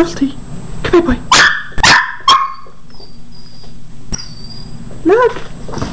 Frosty. Come here, boy. Look.